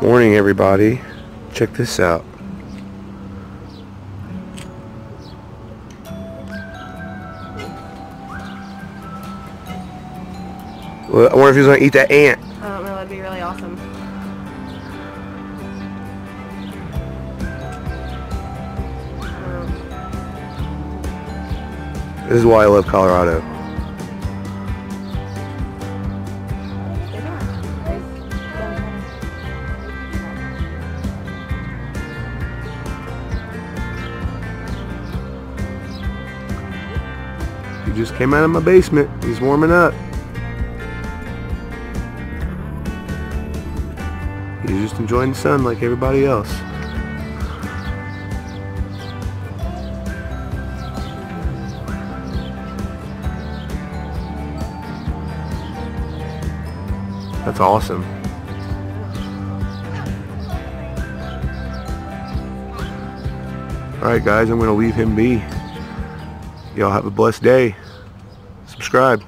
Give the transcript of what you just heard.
Morning, everybody. Check this out. Well, I wonder if he's gonna eat that ant. I don't know. That'd be really awesome. This is why I love Colorado. He just came out of my basement. He's warming up. He's just enjoying the sun like everybody else. That's awesome. Alright guys, I'm going to leave him be. Y'all have a blessed day. Subscribe.